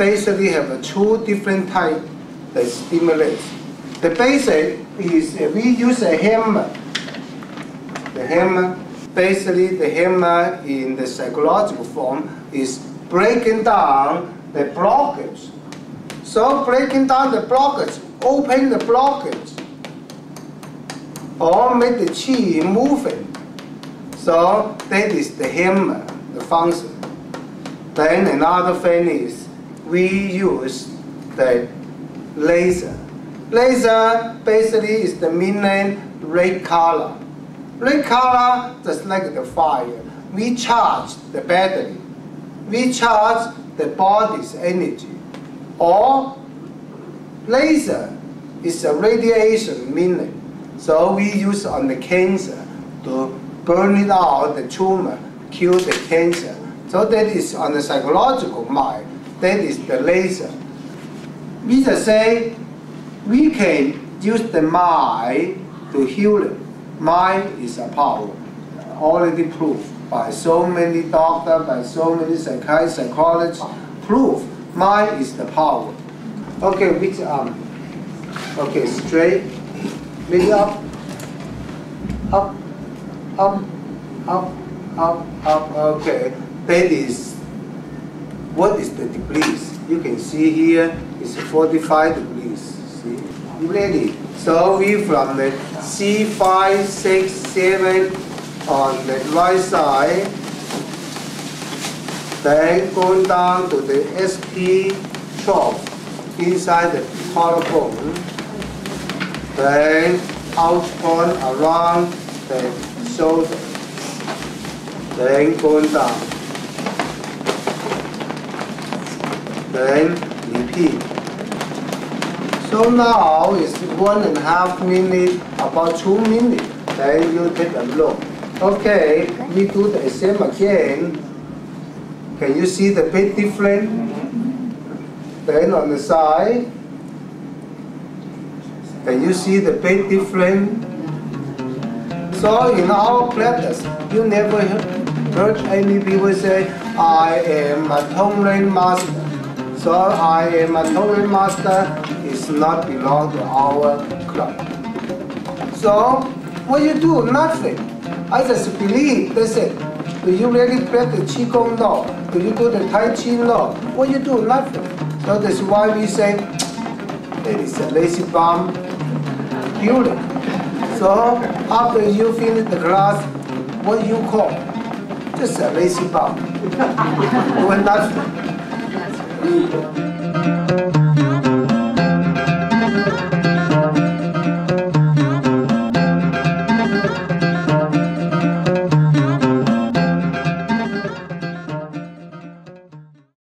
basically have two different type that stimulates. The basic is uh, we use a hammer. The hammer, basically the hammer in the psychological form is breaking down the blockage. So breaking down the blockage, open the blockage, or make the chi moving. So that is the hammer, the function. Then another thing is we use the laser. Laser basically is the meaning red color. Red color just like the fire. We charge the battery. We charge the body's energy. Or laser is a radiation meaning. So we use on the cancer to burn it out, the tumor, kill the cancer. So that is on the psychological mind. That is the laser. We just say we can use the mind to heal it. Mind is a power, already proved by so many doctors, by so many psychiatrists, psychologists, proof mind is the power. Okay, which arm? Okay, straight, maybe up, up, up, up, up, up, okay. That is, what is the degrees? You can see here is 45 degrees, see? Ready? So we from the C5, 6, 7 on the right side, then going down to the SP12 inside the collarbone, then out point around the shoulder, then going down, then repeat. So now it's one and a half minute, about two minutes, then you take a look. Okay, we do the same again. Can you see the big difference? Mm-hmm. Then on the side, can you see the big difference? So in our practice, you never heard any people say, I am a Tong Ren master. So I am a Tong Ren master It's not belong to our club. So what you do? Nothing. I just believe, that's it. Do you really practice Qigong? No. Do you do the Tai Chi? No. What you do? Nothing. So that's why we say it is a lazy bum building. So after you finish the class, what you call? Just a lazy bum. Doing nothing. Thank you.